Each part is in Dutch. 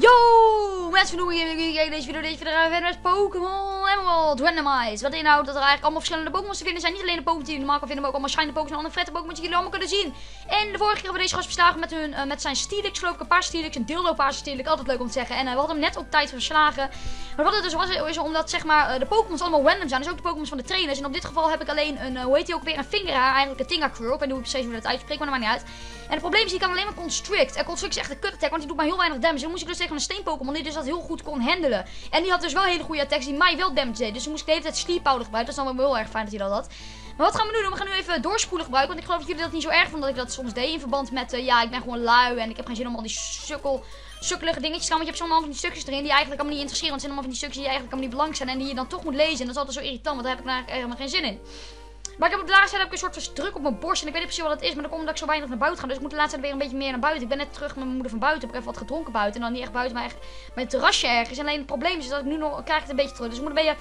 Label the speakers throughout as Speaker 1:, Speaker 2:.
Speaker 1: Yo, mensen van kijken deze video. Deze video gaan verder met Pokémon Emerald Randomize. Wat inhoudt dat er eigenlijk allemaal verschillende Pokémon te vinden zijn. Niet alleen de Pokémon die je normaal kan vinden, maar ook allemaal shiny Pokémon en andere vette Pokémon die jullie allemaal kunnen zien. En de vorige keer hebben we deze gast verslagen met, hun, uh, met zijn Steelix, geloof ik. Een paar Steelix, een dildo paar Steelix. Altijd leuk om te zeggen. En uh, we hadden hem net op tijd verslagen. Maar wat het dus was, is omdat zeg maar, uh, de Pokémon allemaal random zijn. Dus ook de Pokémon van de trainers. En op dit geval heb ik alleen een, hoe heet die ook weer, een vingerhaar. Eigenlijk een Tingacur. Ik weet niet precies hoe dat uitspreekt, maar dat maakt niet uit. En het probleem is, die kan alleen maar Constrict. En Constrict is echt een kut attack, want die doet maar heel weinig damage. Dan moest ik dus tegen een steen Pokémon die dus dat heel goed kon handelen. En die had dus wel hele goede attacks die mij wel damage deed. Dus toen moest ik de hele tijd sleep gebruiken. Dat is dan wel heel erg fijn dat hij dat had. Maar wat gaan we nu doen? We gaan nu even doorspoelen gebruiken. Want ik geloof dat jullie dat niet zo erg vonden dat ik dat soms deed. In verband met, uh, ja, ik ben gewoon lui en ik heb geen zin om al die sukkel, sukkelige dingetjes te gaan. Want je hebt zo'n van die stukjes erin die eigenlijk allemaal niet interesseren. Want het zijn allemaal van die stukjes die eigenlijk allemaal niet belangrijk zijn. En die je dan toch moet lezen. En dat is altijd zo irritant, want daar heb ik eigenlijk helemaal geen zin in. Maar ik heb op de laatste tijd ik een soort van druk op mijn borst. En ik weet niet precies wat het is. Maar dan komt omdat ik zo weinig naar buiten ga. Dus ik moet de laatste tijd weer een beetje meer naar buiten. Ik ben net terug met mijn moeder van buiten. Ik heb even wat gedronken buiten. En dan niet echt buiten, maar echt het terrasje ergens. En alleen het probleem is dat ik nu nog krijg het een beetje terug. Dus ik moet een beetje...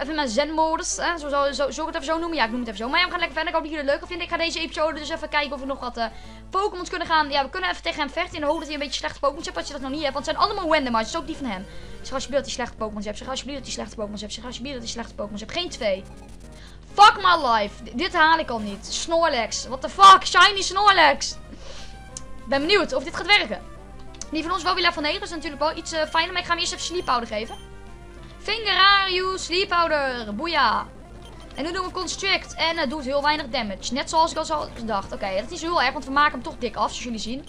Speaker 1: Even mijn zen-modus. Zo, zo, zo, zo ik het even zo noemen? Ja, ik noem het even zo. Maar ja, we gaan lekker verder. Ik hoop dat jullie het leuk vinden. Ik ga deze episode dus even kijken of we nog wat uh, Pokémons kunnen gaan. Ja, we kunnen even tegen hem vechten. In de hoop dat hij een beetje slechte Pokémons hebt. Als je dat nog niet hebt. Want het zijn allemaal randomized. Dus ook die van hem. Zeg alsjeblieft dat hij slechte Pokémons hebt. Zeg alsjeblieft dat hij slechte Pokémons hebt. Zeg alsjeblieft dat hij slechte Pokémons hebt. Geen twee. Fuck my life. dit haal ik al niet. Snorlax. What the fuck? Shiny Snorlax. Ben benieuwd of dit gaat werken. Die van ons wel weer level 9. Dat is natuurlijk wel iets uh, fijner. Maar ik ga hem eerst even sleep powder geven. Fingerario sleep powder. Boeia. En nu doen we constrict. En het doet heel weinig damage. Net zoals ik al dacht. Oké, dat is heel erg. Want we maken hem toch dik af. Zoals jullie zien.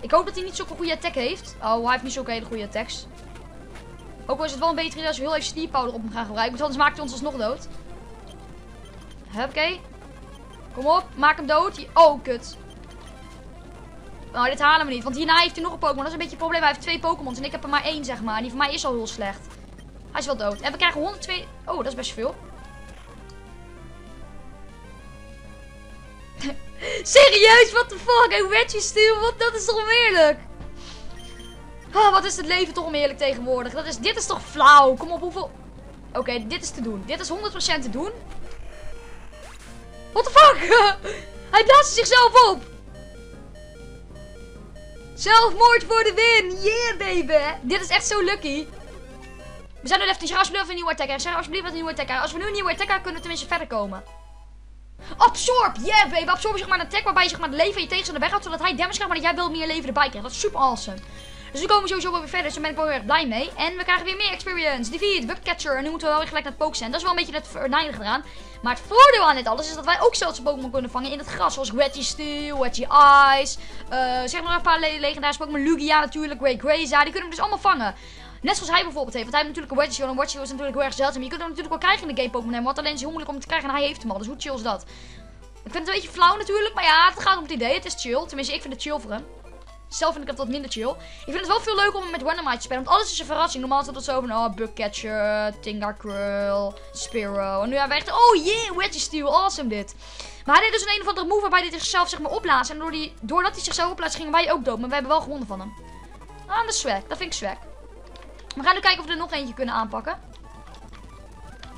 Speaker 1: Ik hoop dat hij niet zo'n goede attack heeft. Oh, hij heeft niet zo'n hele goede attacks. Ook al is het wel een beter idee als we heel even sleep powder op hem gaan gebruiken. Want anders maakt hij ons alsnog dood. Oké. Kom op, maak hem dood. Oh, kut. Nou, dit halen we niet. Want hierna heeft hij nog een Pokémon. Dat is een beetje het probleem. Hij heeft twee Pokémons. En ik heb er maar één, zeg maar. En die van mij is al heel slecht. Hij is wel dood. En we krijgen 102... Oh, dat is best veel. Serieus, what the fuck? Werd je stil? Wat, dat is toch oneerlijk? Oh, wat is het leven toch oneerlijk tegenwoordig? Dat is, dit is toch flauw? Kom op, hoeveel... Oké, dit is te doen. Dit is 100% te doen. What the fuck? Hij blaast zichzelf op. Zelfmoord voor de win. Yeah, baby. Dit is echt zo lucky. We zijn nu even. Zeg alsjeblieft een nieuwe attacker. Zeg alsjeblieft een nieuwe attacker. Als we nu een nieuwe attacker kunnen we tenminste verder komen. Absorb. Yeah, baby. Absorb zeg maar een attack waarbij je zeg maar, het leven je tegenstander weghaalt. Zodat hij damage krijgt, maar dat jij wel meer leven erbij krijgt. Dat is super awesome. Dus nu komen we sowieso wel weer verder. Dus daar ben ik wel heel erg blij mee. En we krijgen weer meer experience. Defeat, Bugcatcher. En nu moeten we wel weer gelijk naar het Pokesen. Dat is wel een beetje het eraan. Maar het voordeel aan dit alles is dat wij ook zelfs Pokémon kunnen vangen in het gras. Zoals Reggie Steel, Reggie Ice. Uh, zeg maar een paar le legendarische Pokémon. Lugia natuurlijk, Great Graza. Die kunnen we dus allemaal vangen. Net zoals hij bijvoorbeeld heeft. Want hij heeft natuurlijk een Wedgie. En een Wedgie is natuurlijk heel erg zeldzaam. Je kunt hem natuurlijk wel krijgen in de game Pokémon. Wat alleen is heel moeilijk om te krijgen. En hij heeft hem al. Dus hoe chill is dat? Ik vind het een beetje flauw natuurlijk. Maar ja, het gaat om het idee. Het is chill. Tenminste, ik vind het chill voor hem. Zelf vind ik het wat minder chill. Ik vind het wel veel leuker om met Randomize te spelen. Want alles is een verrassing. Normaal is het zo van, oh, Bugcatcher, Tingarcruel, Spiro. En nu hebben we echt, oh yeah, Wedgie Steel, awesome dit. Maar hij deed dus een een of andere move waarbij hij zichzelf zeg maar opblaast. En door die, doordat hij zichzelf opblaast, gingen wij ook dood. Maar we hebben wel gewonnen van hem. Ah, dat is swag. Dat vind ik swag. We gaan nu kijken of we er nog eentje kunnen aanpakken.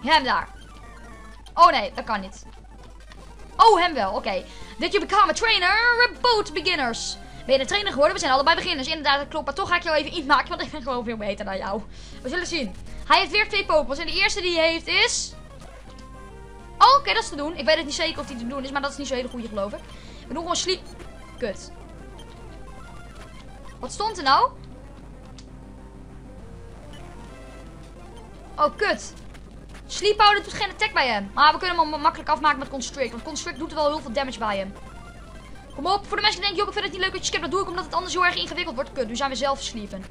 Speaker 1: Hem daar. Oh nee, dat kan niet. Oh, hem wel. Oké. Okay. Did you become a trainer? Both beginners. Ben je een trainer geworden? We zijn allebei beginners. Inderdaad, dat klopt. Maar toch ga ik jou even iets maken, want ik ben gewoon veel beter dan jou. We zullen zien. Hij heeft weer twee Pokémon. En de eerste die hij heeft is... Oh, oké, dat is te doen. Ik weet het niet zeker of die te doen is, maar dat is niet zo hele goede, geloof ik. We doen gewoon sleep... Kut. Wat stond er nou? Oh, kut. Sleep doet geen attack bij hem. Maar we kunnen hem makkelijk afmaken met Constrict. Want Constrict doet wel heel veel damage bij hem. Kom voor de mensen die denken, joh, ik vind het niet leuk dat je skip. Dat doe ik omdat het anders heel erg ingewikkeld wordt. Kut, nu zijn we zelf sliepen.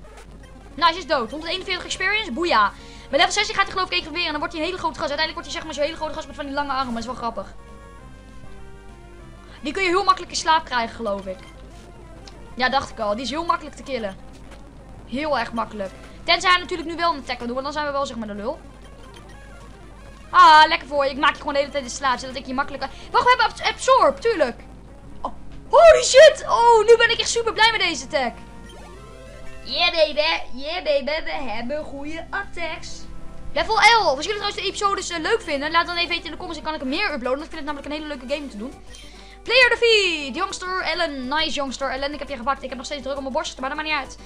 Speaker 1: Nice, is dood. 141 experience, boeia. Bij level 16 gaat hij geloof ik evolueren en dan wordt hij een hele grote gas. Uiteindelijk wordt hij zeg maar zo'n hele grote gas met van die lange armen. Dat is wel grappig. Die kun je heel makkelijk in slaap krijgen, geloof ik. Ja, dacht ik al. Die is heel makkelijk te killen. Heel erg makkelijk. Tenzij hij natuurlijk nu wel een attack kan doen, want dan zijn we wel zeg maar de lul. Ah, lekker voor je. Ik maak je gewoon de hele tijd in slaap, zodat ik je makkelijk... Wacht, we hebben absorb, tuurlijk. Holy shit! Oh, nu ben ik echt super blij met deze attack. Yeah baby, yeah baby, we hebben goede attacks. Level 11. Als jullie trouwens de episodes uh, leuk vinden, laat dan even weten in de comments. Dan kan ik er meer uploaden. Want ik vind het namelijk een hele leuke game te doen. Player defeat. Youngster Ellen. Nice, Youngster Ellen. Ik heb je gepakt. Ik heb nog steeds druk op mijn borst, maar dat maakt niet uit.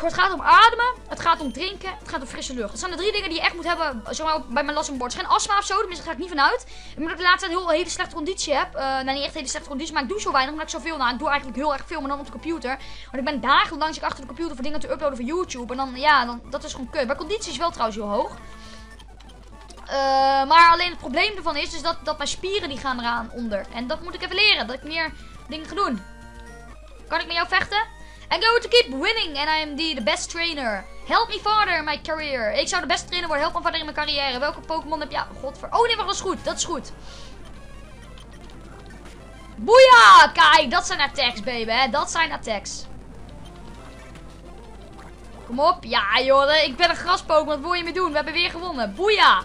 Speaker 1: Het gaat om ademen, het gaat om drinken, het gaat om frisse lucht. Dat zijn de drie dingen die je echt moet hebben zomaar bij mijn bord. Geen astma of zo, daar ga ik niet vanuit. Ik moet de laatste tijd heel hele slechte conditie heb. Uh, nou, niet echt hele slechte conditie, maar ik doe zo weinig omdat ik zoveel. Nou, ik doe eigenlijk heel erg veel, maar dan op de computer. Want ik ben dagenlang achter de computer voor dingen te uploaden voor YouTube. En dan, ja, dan, dat is gewoon kut. Maar conditie is wel trouwens heel hoog. Uh, maar alleen het probleem ervan is, is dat, dat mijn spieren die gaan eraan onder. En dat moet ik even leren, dat ik meer dingen ga doen. Kan ik met jou vechten? I'm going to keep winning and I'm the, the best trainer. Help me father in my career. Ik zou de beste trainer worden. Help me vader in mijn carrière. Welke Pokémon heb je? Ja, godver... Oh nee, wacht, dat is goed. Dat is goed. Boeia! Kijk, dat zijn attacks, baby. Dat zijn attacks. Kom op. Ja, joh. Ik ben een graspook. Wat wil je mee doen? We hebben weer gewonnen. Boeia!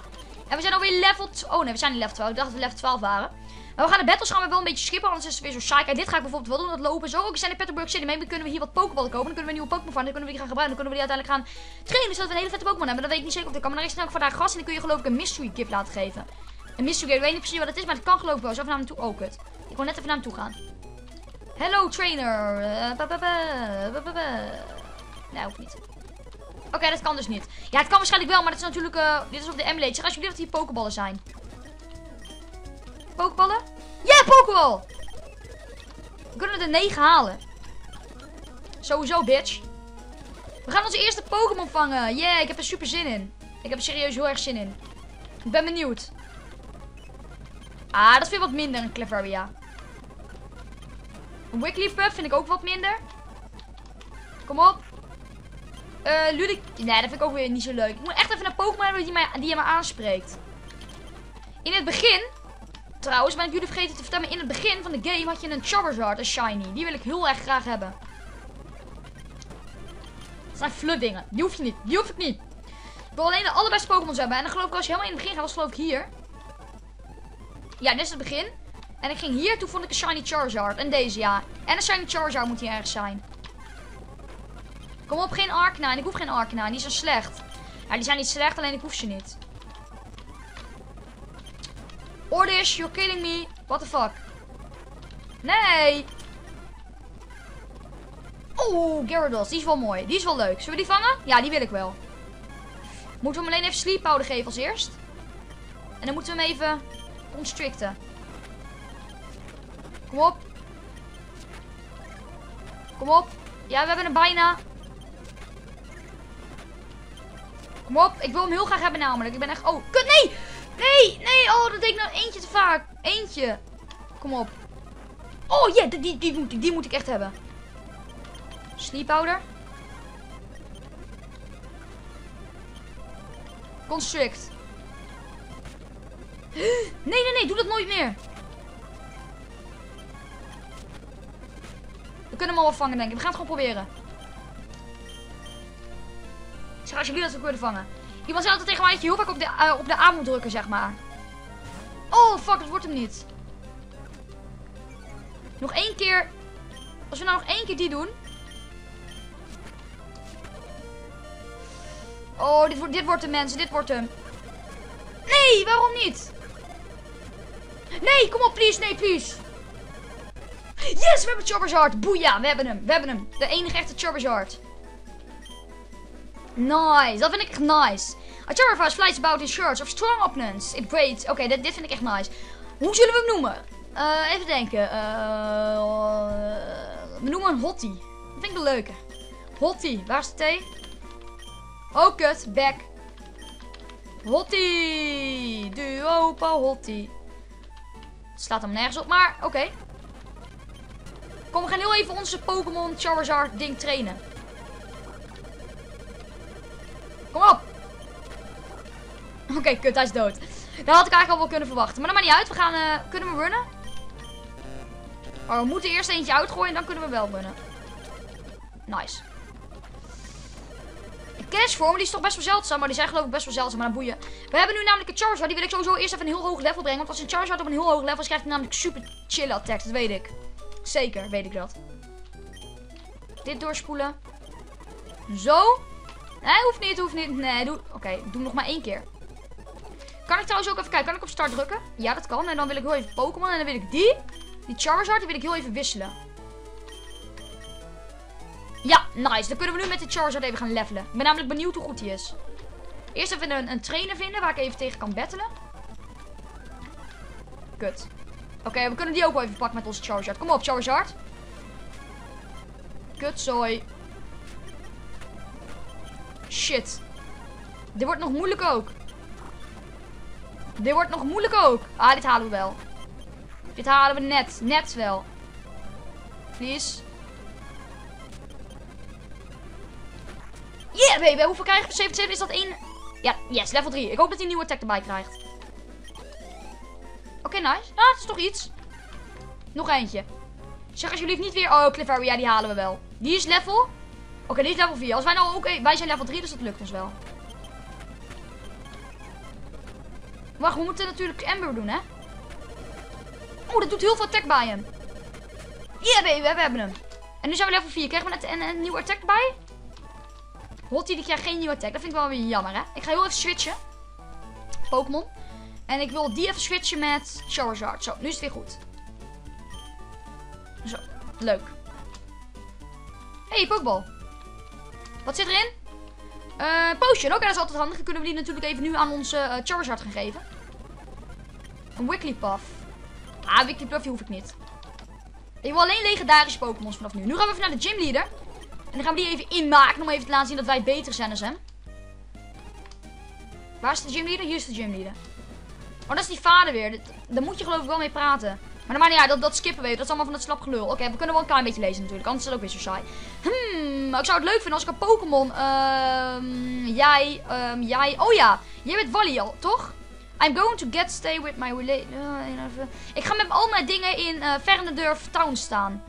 Speaker 1: En we zijn alweer level... Oh nee, we zijn niet level 12. Ik dacht dat we level 12 waren. We gaan de battles gaan we wel een beetje skippen, anders is het weer zo saai. Kijk, dit ga ik bijvoorbeeld wel doen, dat lopen. Zo, ook zijn in Petterburg City. Maybe kunnen we hier wat Pokéballen kopen. Dan kunnen we nieuwe Pokémon van. Dan kunnen we die gaan gebruiken. Dan kunnen we die uiteindelijk gaan trainen, zodat we een hele vette Pokémon hebben. Dat weet ik niet zeker of dat kan. Maar dan is snel vandaag gas en dan kun je geloof ik een mystery gift laten geven. Een mystery gift, ik weet niet precies wat het is, maar het kan geloof ik wel. Zo even naar hem toe. Oh, kut. Ik wil net even naar hem toe gaan. Hello, trainer. nee, hoeft niet. Oké, dat kan dus niet. Ja, het kan waarschijnlijk wel, maar het is natuurlijk... Uh, dit is op de emulator. Alsjeblieft dat hier Pokéballen zijn. Pokéballen? Ja, Pokéball! We kunnen er 9 halen. Sowieso, bitch. We gaan onze eerste Pokémon vangen. Yeah, ik heb er super zin in. Ik heb er serieus heel erg zin in. Ik ben benieuwd. Ah, dat vind ik wat minder, een Cleveria. Een Wigglypuff vind ik ook wat minder. Kom op. Uh, Ludic... Nee, dat vind ik ook weer niet zo leuk. Ik moet echt even een Pokémon hebben die, mij, die me aanspreekt. In het begin Trouwens, ben ik jullie vergeten te vertellen, in het begin van de game had je een Charizard, een shiny. Die wil ik heel erg graag hebben. Dat zijn flut dingen. Die hoef je niet. Die hoef ik niet. Ik wil alleen de allerbeste Pokémons hebben. En dan geloof ik als je helemaal in het begin gaat, was geloof ik hier. Ja, dit is het begin. En ik ging hier, toen vond ik een shiny Charizard. En deze, ja. En een shiny Charizard moet hier ergens zijn. Kom op, geen Arcanine. Ik hoef geen Arcanine. Die zijn slecht. Ja, die zijn niet slecht, alleen ik hoef ze niet. Ordish, you're killing me. What the fuck? Nee. Oeh, Gyarados. Die is wel mooi. Die is wel leuk. Zullen we die vangen? Ja, die wil ik wel. Moeten we hem alleen even sleep powder geven als eerst. En dan moeten we hem even constricten. Kom op. Kom op. Ja, we hebben hem bijna. Kom op. Ik wil hem heel graag hebben namelijk. Ik ben echt... Oh, kut. Nee! Nee, nee. Oh, dat deed ik nou eentje te vaak. Eentje. Kom op. Oh, ja, die, die, moet, die moet ik echt hebben. Sleep powder. Constrict. Nee, nee, nee. Doe dat nooit meer. We kunnen hem al vangen, denk ik. We gaan het gewoon proberen. Ik zeg alsjeblieft dat we kunnen vangen. Iemand zei altijd tegen mij dat je heel vaak op de, uh, op de A moet drukken, zeg maar. Oh, fuck, het wordt hem niet. Nog één keer. Als we nou nog één keer die doen. Oh, dit wordt, dit wordt hem, mensen. Dit wordt hem. Nee, waarom niet? Nee, kom op, please. Nee, please. Yes, we hebben Charizard. Boeia, we hebben hem. We hebben hem. De enige echte Charizard. Nice, dat vind ik echt nice. A terrifies flies about in shirts of strong opponents. It breeds. Oké, dit, vind ik echt nice. Hoe zullen we hem noemen? Uh, even denken. Uh, we noemen een hottie. Dat vind ik een leuke. Hottie. Waar is de T? Oh, kut. Back. Hottie. Duopa hottie. Het slaat hem nergens op, maar oké. Kom, we gaan heel even onze Pokémon Charizard ding trainen. Kom op. Oké, kut, hij is dood. Dat had ik eigenlijk al wel kunnen verwachten. Maar dat maakt niet uit. We gaan, uh, kunnen we runnen? Oh, we moeten eerst eentje uitgooien en dan kunnen we wel runnen. Nice. Cashform, die is toch best wel zeldzaam. Maar die zijn geloof ik best wel zeldzaam, maar dan boeien. We hebben nu namelijk een Charizard. Die wil ik sowieso eerst even een heel hoog level brengen. Want als een Charizard op een heel hoog level is, krijgt hij namelijk super chill attacks. Dat weet ik. Zeker, weet ik dat. Dit doorspoelen. Zo. Nee, hoeft niet, hoeft niet. Nee, doe... Oké, doe nog maar één keer. Kan ik trouwens ook even kijken, kan ik op start drukken? Ja, dat kan. En dan wil ik heel even Pokémon. En dan wil ik die, die Charizard, die wil ik heel even wisselen. Ja, nice. Dan kunnen we nu met de Charizard even gaan levelen. Ik ben namelijk benieuwd hoe goed die is. Eerst even een, een trainer vinden waar ik even tegen kan battelen. Kut. Oké, we kunnen die ook wel even pakken met onze Charizard. Kom op, Charizard. Kutzooi. Shit. Dit wordt nog moeilijk ook. Dit wordt nog moeilijk ook. Ah, dit halen we wel. Dit halen we net. Net wel. Please. Yeah, baby. Hoeveel krijg ik? 77 is dat 1? Ja, yes. Level 3. Ik hoop dat hij een nieuwe attack erbij krijgt. Oké, nice. Ah, het is toch iets. Nog eentje. Zeg alsjeblieft niet weer... Oh, Cliff Ja, die halen we wel. Die is level... Oké, die is level 4. Als wij nou ook... Wij zijn level 3, dus dat lukt ons wel. Wacht, we moeten natuurlijk Ember doen, hè? Oh, dat doet heel veel attack bij hem. Yeah, baby, we hebben hem. En nu zijn we level 4. Krijgen we net een, een nieuwe attack bij? Hottie, die krijgt geen nieuwe attack. Dat vind ik wel weer jammer, hè? Ik ga heel even switchen. Pokémon. En ik wil die even switchen met Charizard. Zo, nu is het weer goed. Zo, leuk. hey, Pokeball. Wat zit erin? Uh, potion, oké, dat is altijd handig. Dan kunnen we die natuurlijk even nu aan onze uh, Charizard gaan geven. Een Wigglypuff. Ah, Wigglypuff hoef ik niet. Ik wil alleen legendarische Pokémons vanaf nu. Nu gaan we even naar de gymleader. En dan gaan we die even inmaken om even te laten zien dat wij beter zijn dan hem. Waar is de gymleader? Hier is de gymleader. Oh, dat is die vader weer. Daar moet je geloof ik wel mee praten. Maar maar ja, dat, dat skippen we. Dat is allemaal van het slap gelul. Oké, we kunnen wel een klein beetje lezen natuurlijk. Anders is het ook weer zo saai. Hmm, ik zou het leuk vinden als ik een Pokémon... Um, jij, um, jij... Oh ja, jij bent Wally al, toch? I'm going to get stay with my relate... Uh, ik ga met al mijn dingen in uh, Vernendurf Town staan.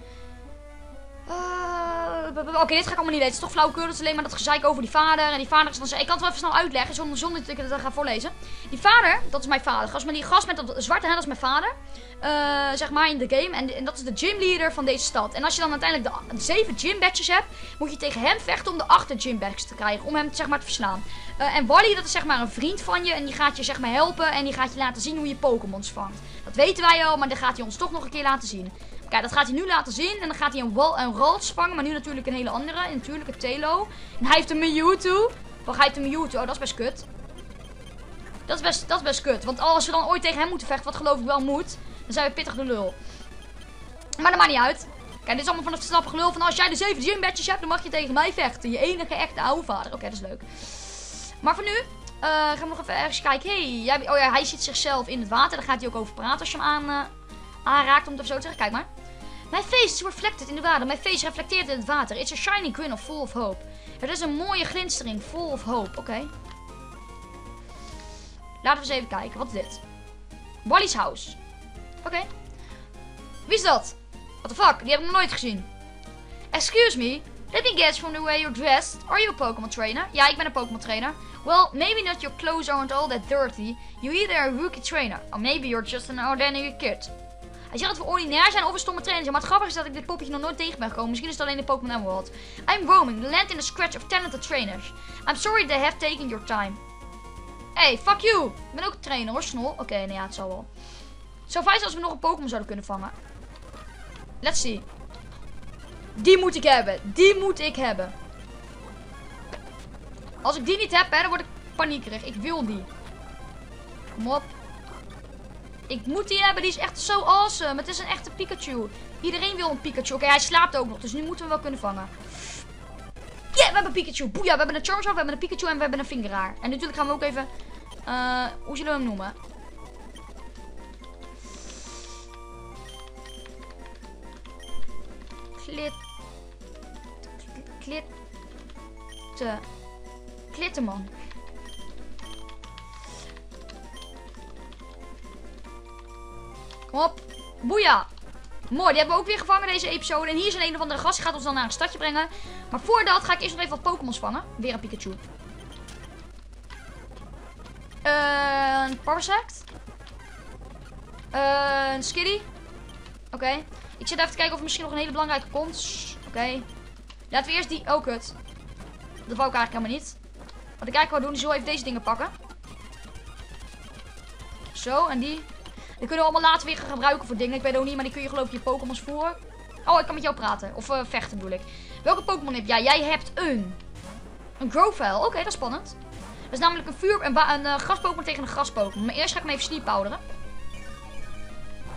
Speaker 1: Oké, dit ga ik allemaal niet weten. Het is toch flauwekul. Het is alleen maar dat gezeik over die vader. En die vader is dan... Ik kan het wel even snel uitleggen, zonder, dat ik het ga voorlezen. Die vader, dat is mijn vader. Gast met die gast met dat zwarte dat is mijn vader. Uh, zeg maar in de game. En, en, dat is de gymleader van deze stad. En als je dan uiteindelijk de, zeven gym badges hebt, moet je tegen hem vechten om de achter gym badges te krijgen. Om hem zeg maar te verslaan. Uh, en Wally, dat is zeg maar een vriend van je. En die gaat je zeg maar helpen. En die gaat je laten zien hoe je Pokémons vangt. Dat weten wij al, maar dat gaat hij ons toch nog een keer laten zien. Kijk, dat gaat hij nu laten zien. En dan gaat hij een, wal, een Ralts vangen. Maar nu natuurlijk een hele andere. Natuurlijk een Telo. En hij heeft een Mewtwo. Wacht, hij heeft een Mewtwo. Oh, dat is best kut. Dat is best, dat is best kut. Want als we dan ooit tegen hem moeten vechten, wat geloof ik wel moet, dan zijn we pittig de lul. Maar dat maakt niet uit. Kijk, dit is allemaal van het snappe gelul van als jij de 7 gym badges hebt, dan mag je tegen mij vechten. Je enige echte oude vader. Oké, dat is leuk. Maar voor nu uh, gaan we nog even ergens kijken. Hey, jij, oh ja, hij ziet zichzelf in het water. Daar gaat hij ook over praten als je hem aan, uh, aanraakt, om het zo te zeggen. Kijk maar. My face is reflected in the water. My face reflecteert in het water. It's a shining grin of full of hope. Het is een mooie glinstering, full of hope. Oké. Laten we eens even kijken. Wat is dit? Wally's house. Oké. Wie is dat? What the fuck? Die heb ik nog nooit gezien. Excuse me. Let me guess from the way you're dressed. Are you a Pokémon trainer? Ja, ik ben een Pokémon trainer. Well, maybe not your clothes aren't all that dirty. You either a rookie trainer. Or maybe you're just an ordinary kid. Hij zegt dat we ordinair zijn of een stomme trainer zijn. Maar het grappige is dat ik dit poppetje nog nooit tegen ben gekomen. Misschien is het alleen in Pokémon Emerald. I'm roaming, land in the scratch of talented trainers. I'm sorry they have taken your time. Hey, fuck you. Ik ben ook trainer hoor, snol. Oké, nee, ja, het zal wel. Zo fijn als we nog een Pokémon zouden kunnen vangen. Let's see. Die moet ik hebben. Die moet ik hebben. Als ik die niet heb, hè, dan word ik paniekerig. Ik wil die. Kom op. Ik moet die hebben. Die is echt zo awesome. Het is een echte Pikachu. Iedereen wil een Pikachu. Oké, hij slaapt ook nog. Dus nu moeten we hem wel kunnen vangen. Ja, we hebben Pikachu. Boeia, we hebben een Charizard, we hebben een Pikachu en we hebben een Vingeraar. En natuurlijk gaan we ook even... Uh, hoe zullen we hem noemen? Klit... Klit... Klitteman. Kom op. Boeia. Mooi, die hebben we ook weer gevangen deze episode. En hier is een een of andere gast. Die gaat ons dan naar een stadje brengen. Maar voordat ga ik eerst nog even wat Pokémons vangen. Weer een Pikachu. Een Parasect. Een Skiddy. Oké. Ik zit even te kijken of er misschien nog een hele belangrijke komt. Oké. Laten we eerst die... Oh, kut. Dat wou ik eigenlijk helemaal niet. Wat ik eigenlijk wou doen, is zo even deze dingen pakken. Zo, en die. Die kunnen we allemaal later weer gaan gebruiken voor dingen. Ik weet ook niet, maar die kun je geloof ik je Pokémon's voeren. Oh, ik kan met jou praten. Of eh, vechten bedoel ik. Welke Pokémon heb jij? Jij hebt een... Een Growfell. Oké, dat is spannend. Dat is namelijk een vuur... Een, een eh, gras-Pokémon tegen een gras-Pokémon. Maar eerst ga ik hem even sleep powderen.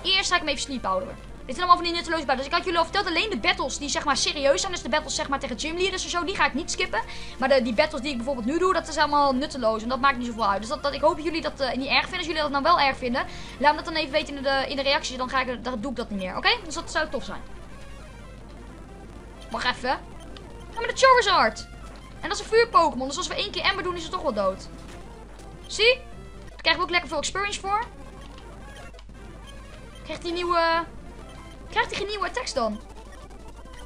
Speaker 1: Eerst ga ik hem even sleep powderen. Dit zijn allemaal van die nutteloze battles. Ik had jullie al verteld, alleen de battles die zeg maar serieus zijn. Dus de battles zeg maar tegen gymleaders en zo, die ga ik niet skippen. Maar de, die battles die ik bijvoorbeeld nu doe, dat is allemaal nutteloos. En dat maakt niet zoveel uit. Dus dat, dat, ik hoop dat jullie dat eh, niet erg vinden. Als jullie dat nou wel erg vinden, laat me dat dan even weten in de, in de reacties. Dan, ga ik, dan doe ik dat niet meer, oké? Dus dat zou tof zijn. Wacht even. Ga met de Charizard. En dat is een vuur-Pokémon. Dus als we één keer Ember doen, is het toch wel dood. Zie? Daar krijgen we ook lekker veel experience voor. Krijgt die nieuwe... Krijgt hij geen nieuwe attacks dan?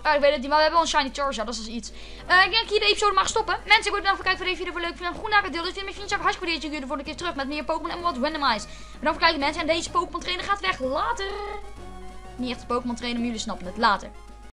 Speaker 1: Ah, ik weet het niet, maar we hebben wel een Shiny Charizard, dat is dus iets. Eh, ik denk dat ik hier de episode mag stoppen. Mensen, ik wil bedankt voor het kijken voor deze video. Voor leuk vinden. Goed naar het deel. Dus vind je mijn vriendschap hartstikke goed. jullie de volgende keer terug met meer Pokémon en wat randomize. Bedankt voor het kijken mensen. En deze Pokémon trainer gaat weg. Later. Niet echt Pokémon trainen, maar jullie snappen het. Later.